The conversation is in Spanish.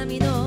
camino.